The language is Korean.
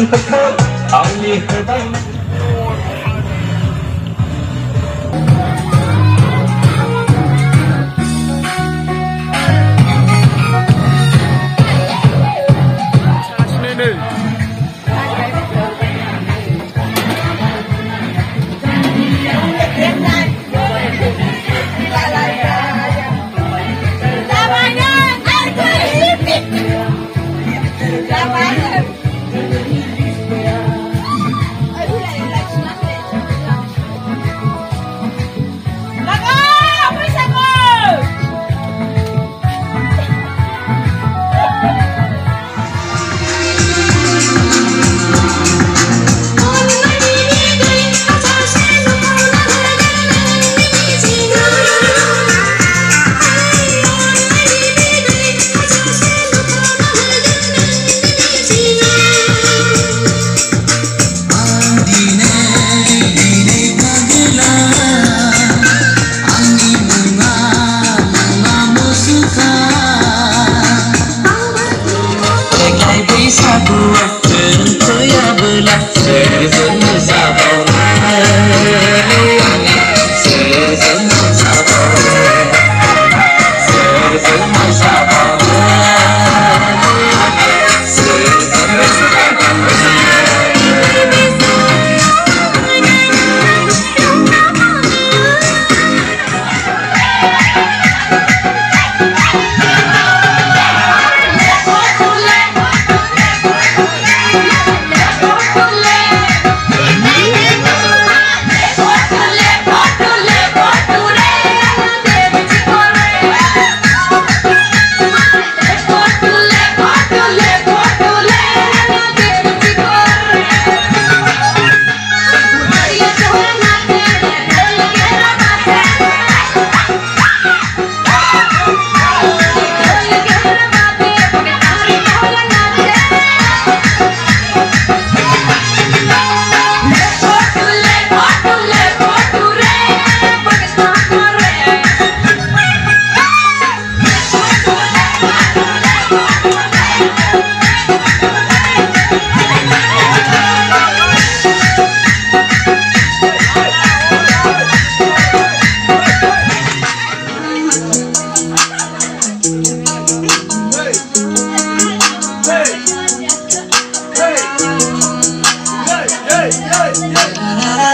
Nông mày mani Thank.